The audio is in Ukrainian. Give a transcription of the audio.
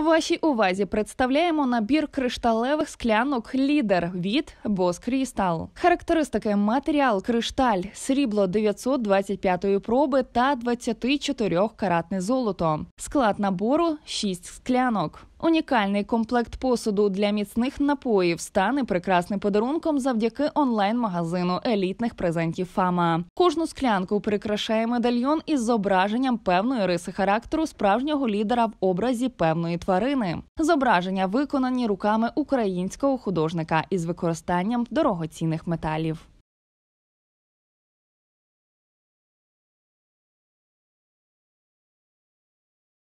Вашій увазі представляємо набір кришталевих склянок лідер від Crystal. Характеристики матеріал кришталь, срібло 925 проби та 24 каратне золото. Склад набору 6 склянок. Унікальний комплект посуду для міцних напоїв стане прекрасним подарунком завдяки онлайн-магазину елітних презентів Фама. Кожну склянку прикрашає медальйон із зображенням певної риси характеру справжнього лідера в образі певної тварини. Зображення виконані руками українського художника із використанням дорогоцінних металів.